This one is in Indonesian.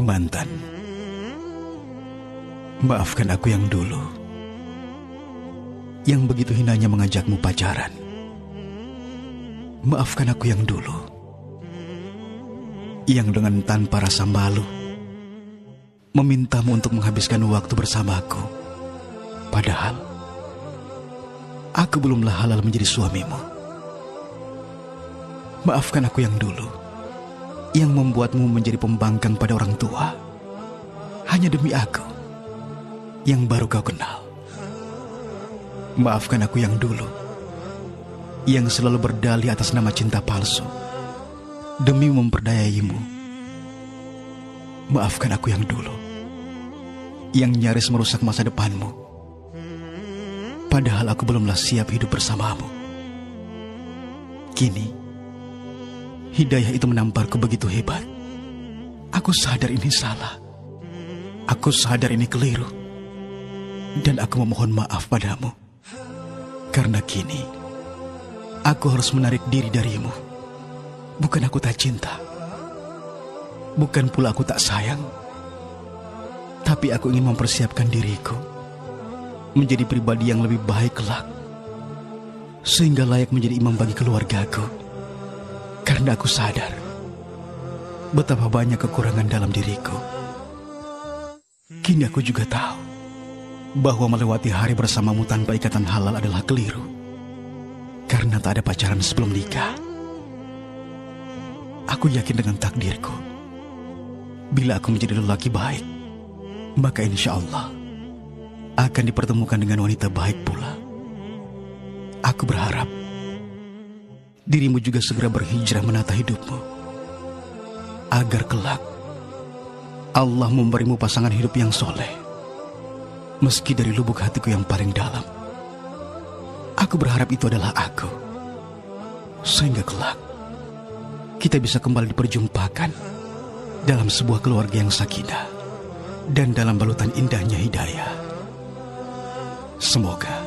Mantan, maafkan aku yang dulu, yang begitu hinanya mengajakmu pacaran. Maafkan aku yang dulu, yang dengan tanpa rasa malu memintamu untuk menghabiskan waktu bersamaku, padahal aku belumlah halal menjadi suamimu. Maafkan aku yang dulu yang membuatmu menjadi pembangkang pada orang tua. Hanya demi aku yang baru kau kenal. Maafkan aku yang dulu yang selalu berdalih atas nama cinta palsu demi memperdayaimu. Maafkan aku yang dulu yang nyaris merusak masa depanmu. Padahal aku belumlah siap hidup bersamamu. Kini, hidayah itu menamparku begitu hebat. Aku sadar ini salah. Aku sadar ini keliru. Dan aku memohon maaf padamu. Karena kini, aku harus menarik diri darimu. Bukan aku tak cinta. Bukan pula aku tak sayang. Tapi aku ingin mempersiapkan diriku menjadi pribadi yang lebih baik kelak. Sehingga layak menjadi imam bagi keluargaku. Karena aku sadar betapa banyak kekurangan dalam diriku. Kini aku juga tahu bahwa melewati hari bersamamu tanpa ikatan halal adalah keliru. Karena tak ada pacaran sebelum nikah. Aku yakin dengan takdirku. Bila aku menjadi lelaki baik, maka insya Allah akan dipertemukan dengan wanita baik pula. Aku berharap dirimu juga segera berhijrah menata hidupmu. Agar kelak Allah memberimu pasangan hidup yang soleh. Meski dari lubuk hatiku yang paling dalam. Aku berharap itu adalah aku. Sehingga kelak kita bisa kembali diperjumpakan dalam sebuah keluarga yang sakinah dan dalam balutan indahnya hidayah. Semoga